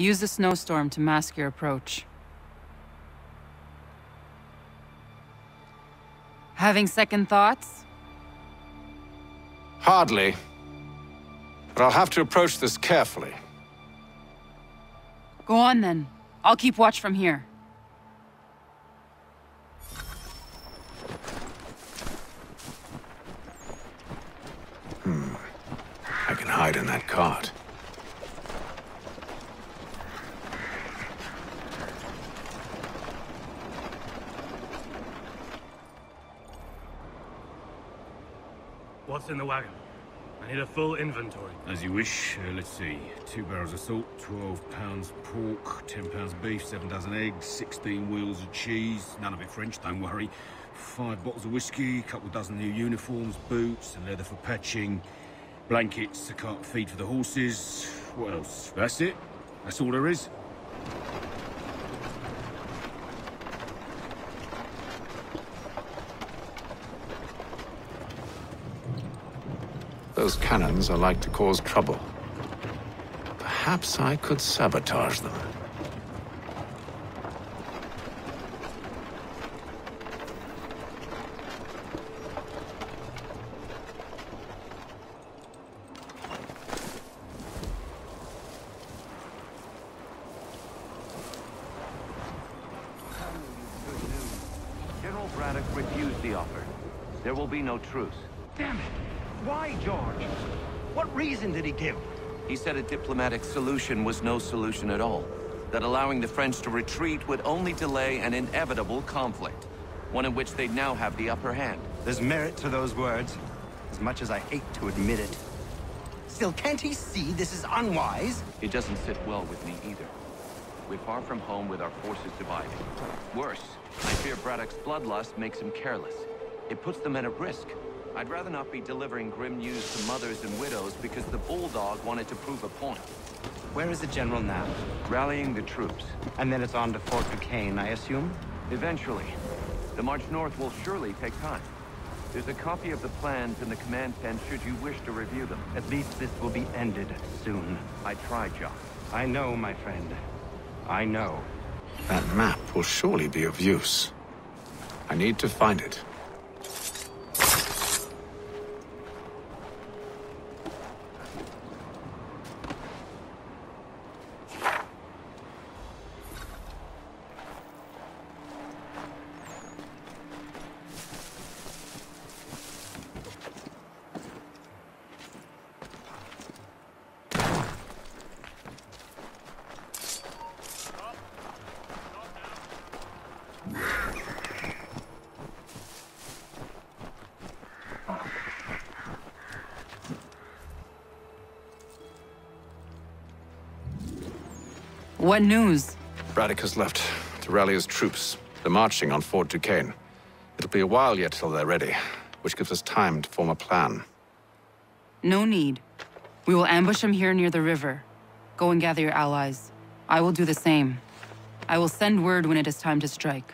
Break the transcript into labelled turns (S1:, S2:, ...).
S1: Use the snowstorm to mask your approach. Having second thoughts?
S2: Hardly. But I'll have to approach this carefully.
S1: Go on then. I'll keep watch from here. Hmm.
S2: I can hide in that cart.
S3: What's in the wagon? I need a full inventory.
S4: As you wish. Uh, let's see. Two barrels of salt, 12 pounds pork, 10 pounds beef, 7 dozen eggs, 16 wheels of cheese. None of it French, don't worry. Five bottles of whiskey, a couple dozen new uniforms, boots, and leather for patching, blankets, a cart feed for the horses. What else? That's it. That's all there is.
S2: Those cannons are like to cause trouble. Perhaps I could sabotage them.
S5: General Braddock refused the offer. There will be no truce.
S6: Damn it! Why, George? What reason did he give?
S5: He said a diplomatic solution was no solution at all. That allowing the French to retreat would only delay an inevitable conflict. One in which they'd now have the upper hand.
S6: There's merit to those words, as much as I hate to admit it. Still, can't he see this is unwise?
S5: It doesn't sit well with me either. We're far from home with our forces divided. Worse, I fear Braddock's bloodlust makes him careless. It puts the men at risk. I'd rather not be delivering grim news to mothers and widows because the Bulldog wanted to prove a point.
S6: Where is the general now?
S5: Rallying the troops.
S6: And then it's on to Fort Duquesne, I assume?
S5: Eventually. The march north will surely take time. There's a copy of the plans in the command tent should you wish to review them.
S6: At least this will be ended soon.
S5: I tried, John.
S6: I know, my friend. I know.
S2: That map will surely be of use. I need to find it.
S1: What news?
S2: Braddock has left to rally his troops. They're marching on Fort Duquesne. It'll be a while yet till they're ready, which gives us time to form a plan.
S1: No need. We will ambush him here near the river. Go and gather your allies. I will do the same. I will send word when it is time to strike.